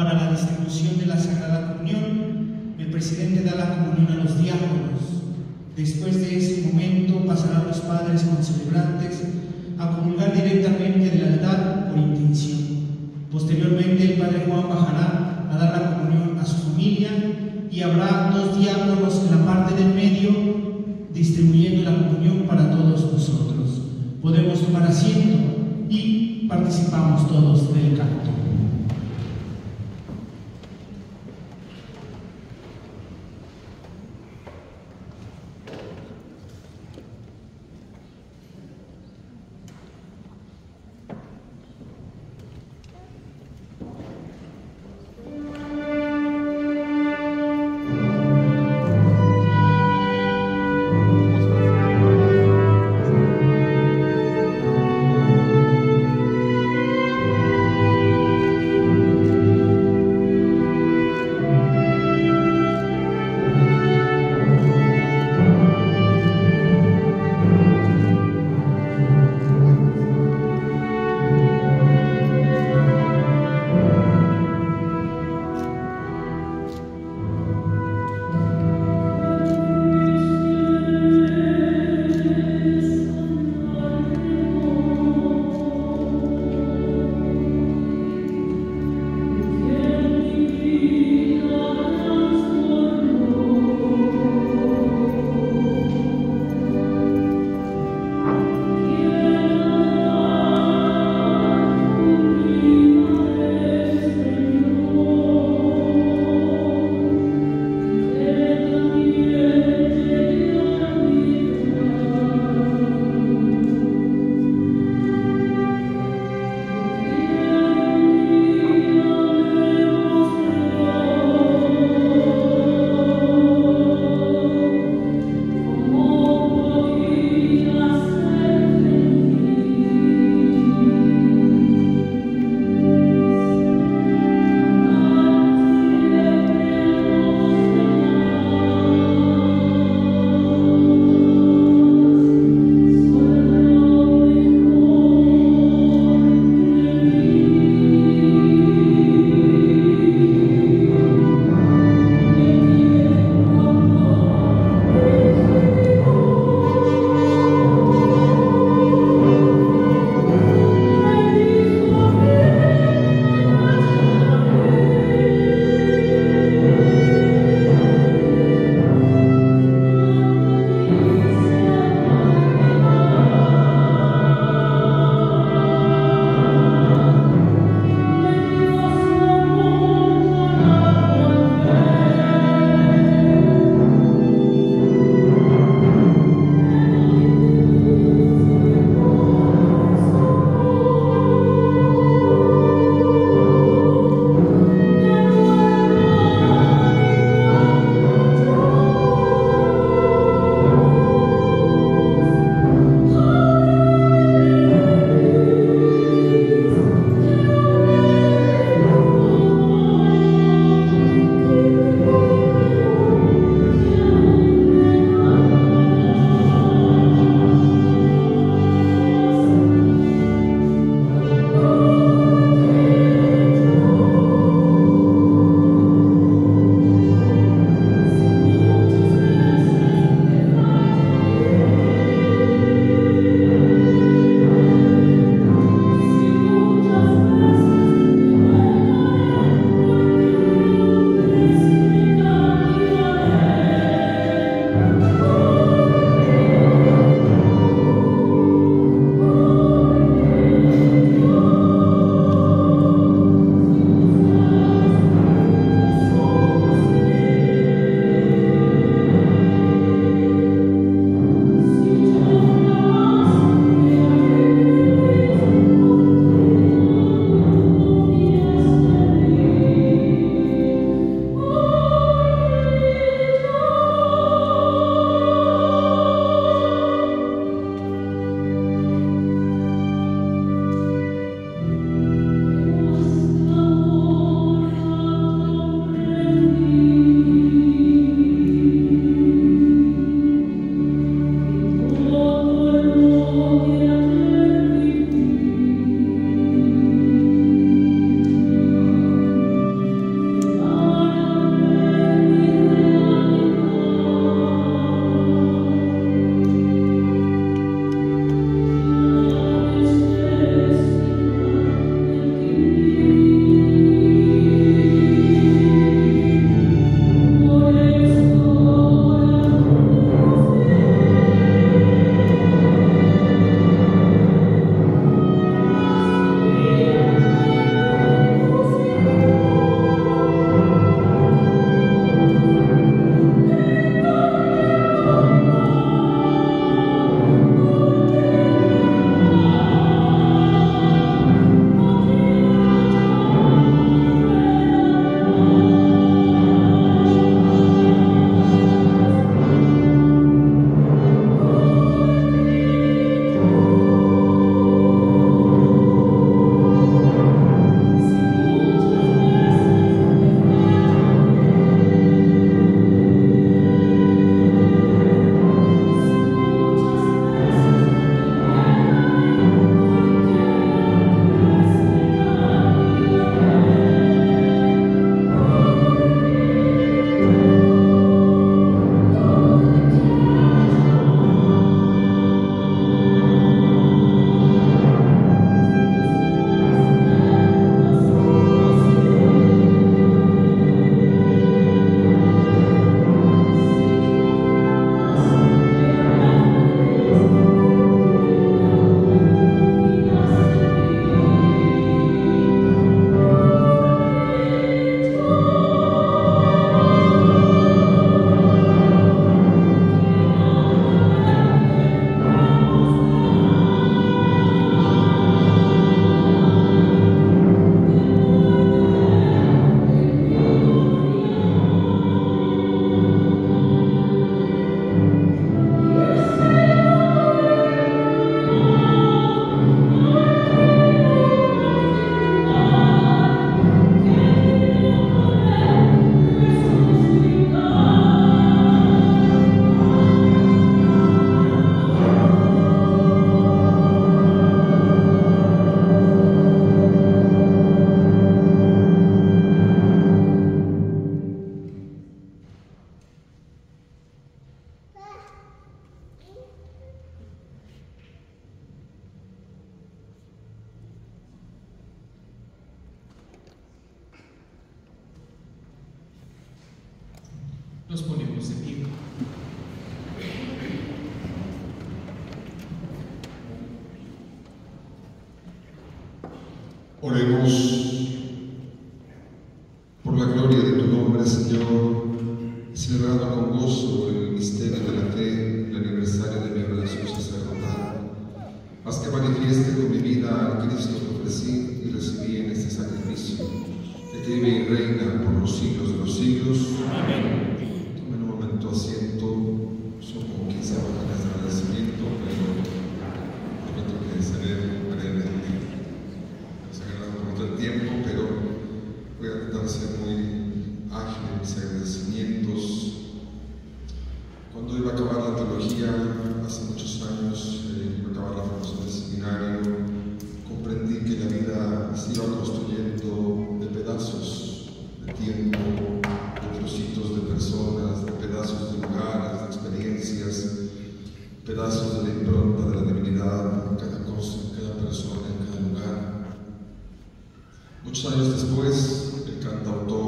Para la distribución de la Sagrada Comunión, el presidente da la comunión a los diáconos. Después de ese momento pasarán los padres concelebrantes a comulgar directamente del altar por intención. Posteriormente el Padre Juan bajará a dar la comunión a su familia y habrá dos diáconos en la parte del medio distribuyendo la comunión para todos nosotros. Podemos tomar asiento y participamos todos del canto. Vida al Cristo que ofrecí y recibí en este sacrificio, que vive y reina por los siglos de los siglos. Amén. Tomen un momento asiento, Años después, el cantautor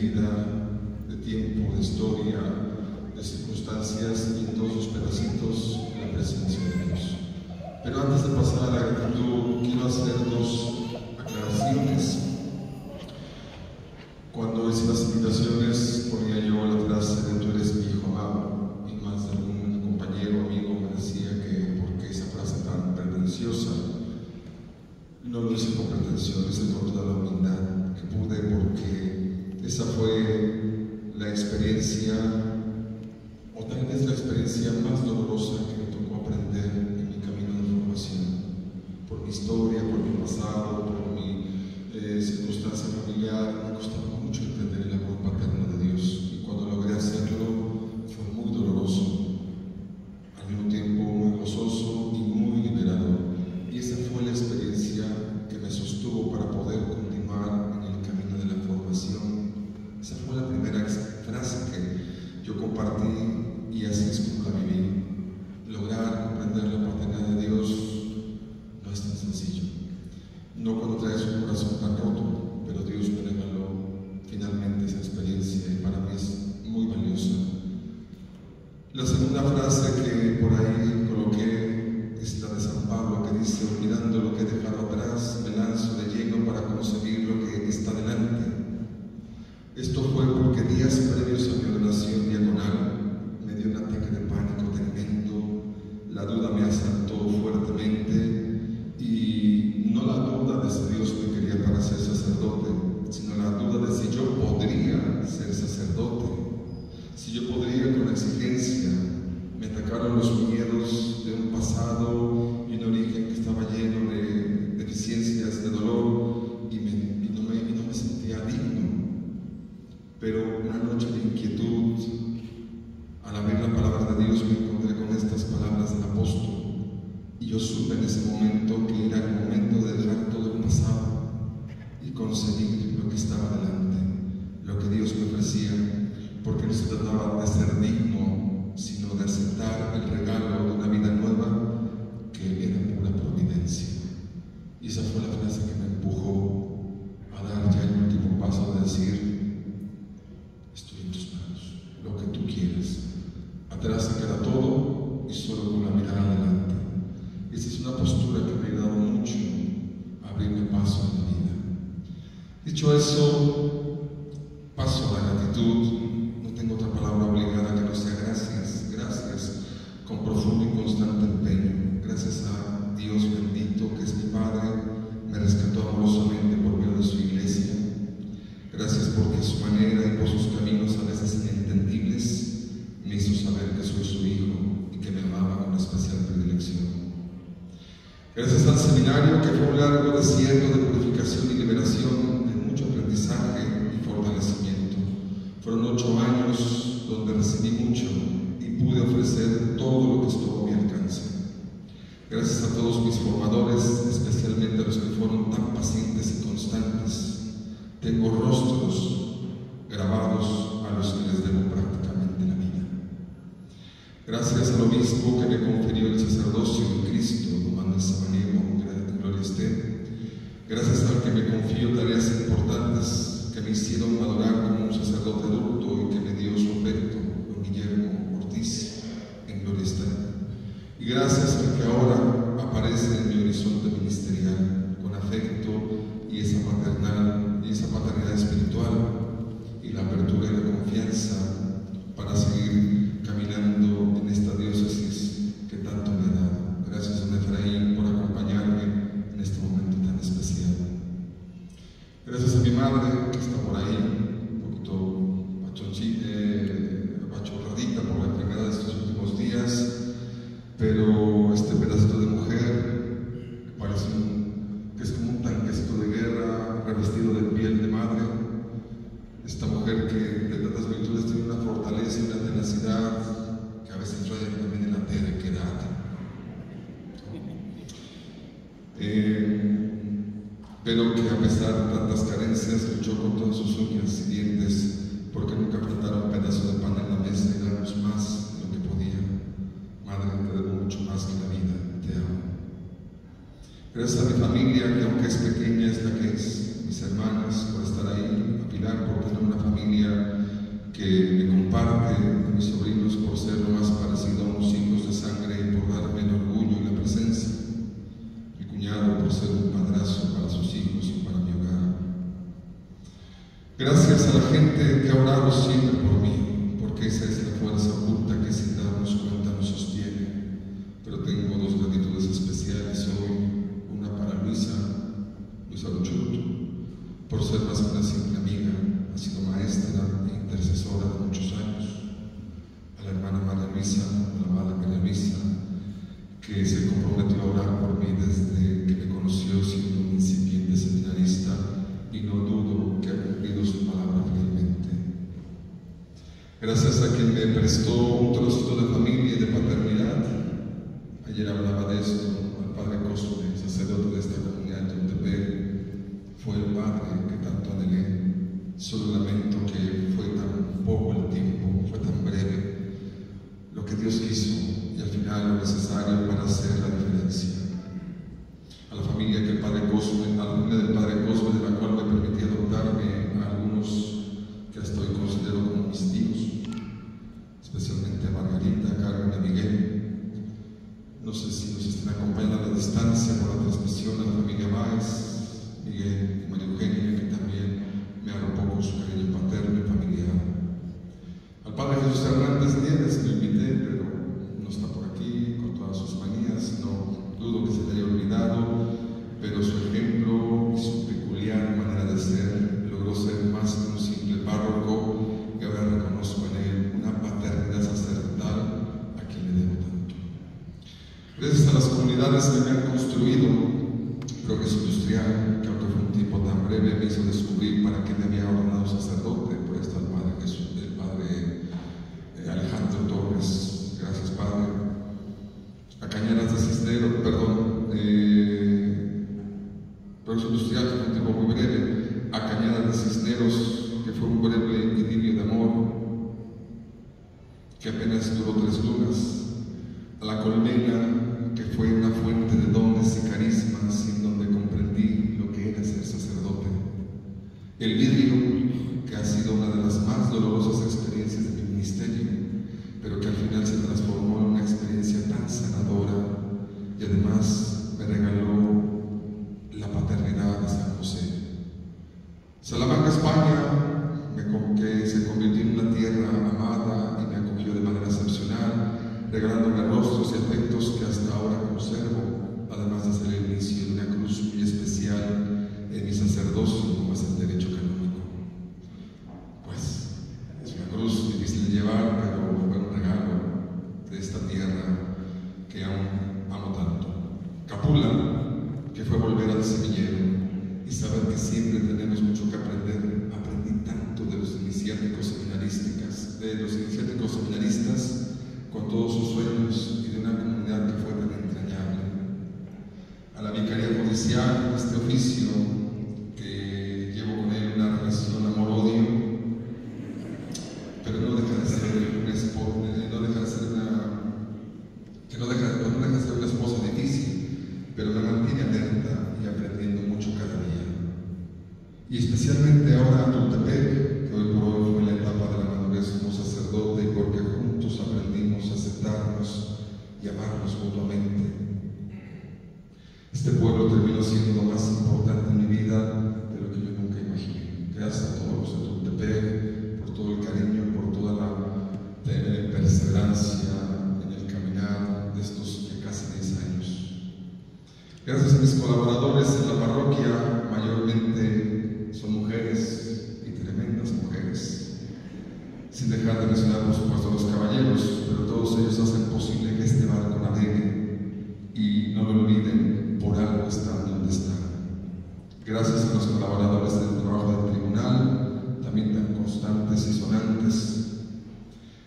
vida, de tiempo, de historia, de circunstancias y en todos los pedacitos la presencia de Dios. Pero antes de pasar a la gratitud, quiero hacer dos aclaraciones. Cuando hice las invitaciones ponía yo la frase de tú eres mi hijo amado y más de algún compañero amigo me decía que por qué esa frase tan pretenciosa no lo hice con pretensión, lo hice con toda la humildad que pude porque esa fue la experiencia o tal vez la experiencia más dolorosa que me tocó aprender en mi camino de formación por mi historia, por mi pasado, por mi eh, circunstancia familiar, me costaba mucho entender el amor paterno de Dios. Yo supe en ese momento que era el momento de dejar todo el pasado y conseguir lo que estaba delante, lo que Dios me ofrecía, porque no se trataba de ser digno, sino de aceptar el regalo de una vida nueva que era pura providencia. Y esa fue la frase que me empujó a dar ya el último paso de decir, con profundo y constante empeño. Gracias a Dios bendito que es mi Padre, me rescató amorosamente por medio de su iglesia. Gracias porque su manera y por sus caminos a veces inentendibles me hizo saber que soy su hijo y que me amaba con especial predilección. Gracias al seminario que fue un largo desierto de purificación y Gracias a todos mis formadores, especialmente a los que fueron tan pacientes y constantes. Tengo rostros grabados a los que les debo prácticamente la vida. Gracias al obispo que me confirió el sacerdocio en Cristo, don Manuel Samaniego, gloria esté. Gracias al que me confió tareas importantes que me hicieron madurar como un sacerdote adulto y que me dio su afecto, don Guillermo Ortiz, en gloria esté. Y gracias al que ahora aparece en mi horizonte ministerial, con afecto y esa paternal y esa paternidad espiritual y la apertura y la confianza para seguir caminando incipiente seminarista y no dudo que ha cumplido su palabra fielmente. Gracias a quien me prestó un trocito de familia y de paternidad. Ayer hablaba de esto al padre Cosme, sacerdote de esta comunidad de Teutepec. Fue el padre que tanto anhelé. Solo lamento que fue tan poco el tiempo, fue tan breve lo que Dios quiso y al final lo necesario para hacer la diferencia. Familia que el padre Cosme, a la familia del padre Cosme, de la cual me permití adoptarme a algunos que hasta hoy considero como mis tíos, especialmente a Margarita, Carmen, a Miguel. No sé si nos están acompañando a la distancia por la transmisión a la familia Báez, Miguel y María Eugenia, que también me arropó con su cariño paterno y familiar. Al padre Jesús Hernández Nieves lo Cañadas de Cisneros, perdón, eh, Progreso Industrial, que fue un tiempo muy breve, a Cañadas de Cisneros, que fue un breve idilio de amor, que apenas duró tres lunas, regalándome rostros y especialmente ahora a Tultepec, que hoy por hoy fue la etapa de la madurez como sacerdote porque juntos aprendimos a aceptarnos y amarnos mutuamente. Este pueblo terminó siendo más importante y tremendas mujeres. Sin dejar de mencionar, por supuesto, a los caballeros, pero todos ellos hacen posible que este barco navegue y no lo olviden, por algo están donde están. Gracias a los colaboradores del trabajo del tribunal, también tan constantes y sonantes.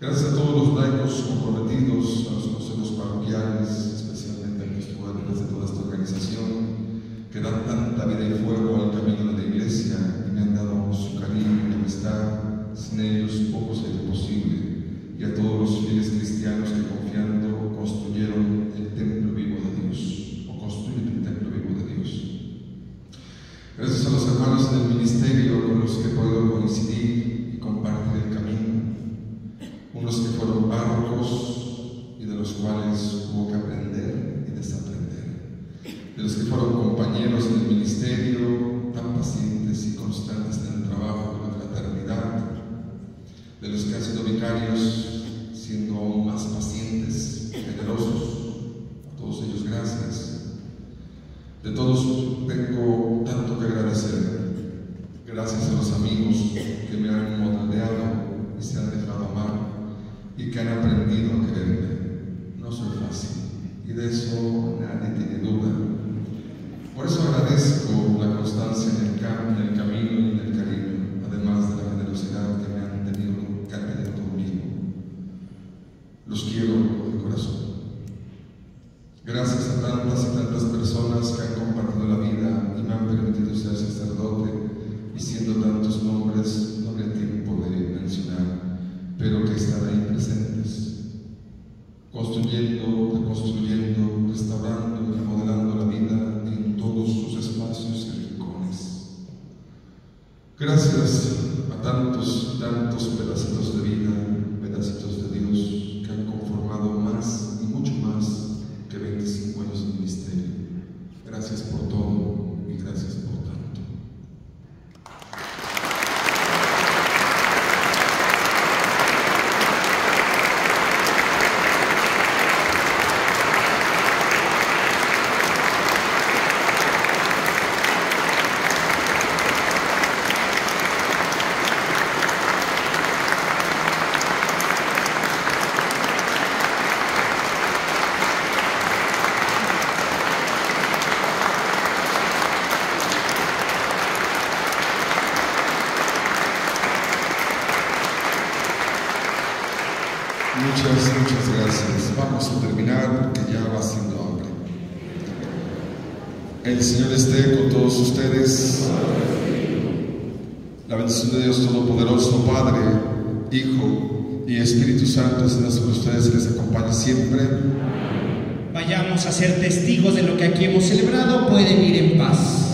Gracias a todos los laicos comprometidos, a los consejos parroquiales, especialmente a los estudiantes de toda esta organización, que dan tanta vida y fuego al camino de la iglesia y me han dado su cariño y amistad. Sin ellos poco sería posible. Y a todos los fieles cristianos que confiando construyeron el templo vivo de Dios, o construyen el templo vivo de Dios. Gracias a los hermanos del ministerio con los que puedo coincidir y compartir el camino. Unos que fueron párrocos y de los cuales hubo que aprender y desaprender. De los que fueron compañeros en el ministerio, tan pacientes y constantes en el trabajo de la fraternidad. De los que han sido vicarios, siendo aún más pacientes, generosos. A todos ellos gracias. De todos tengo tanto que agradecer. Gracias a los amigos que me han moldeado y se han dejado amar y que han aprendido a quererme. No soy fácil y de eso nadie tiene duda. Por eso agradezco la constancia en el, cam en el camino y en el cariño, además de la generosidad que me han tenido, que han tenido conmigo. Los quiero de corazón. Gracias a tantas y tantas personas que han compartido la vida y me han permitido ser sacerdote y siendo tantos nombres no habría tiempo de mencionar, pero que están ahí presentes, construyendo, reconstruyendo, restaurando y remodelando la vida en todos sus espacios y rincones. Gracias a tantos y tantos pedacitos de vida, pedacitos de Dios que han conformado más y mucho más que 25 años de ministerio. Gracias por todo y gracias por tanto. Muchas, gracias. Vamos a terminar porque ya va siendo hambre. El Señor esté con todos ustedes. La bendición de Dios Todopoderoso, Padre, Hijo y Espíritu Santo, sea sobre ustedes y les acompañe siempre. Vayamos a ser testigos de lo que aquí hemos celebrado. Pueden ir en paz.